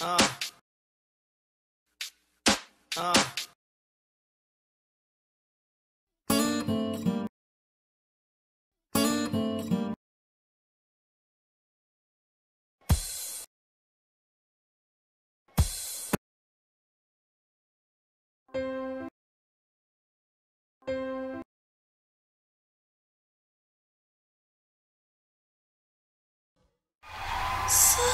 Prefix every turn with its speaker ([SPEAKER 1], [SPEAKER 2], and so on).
[SPEAKER 1] Uh. Uh.
[SPEAKER 2] So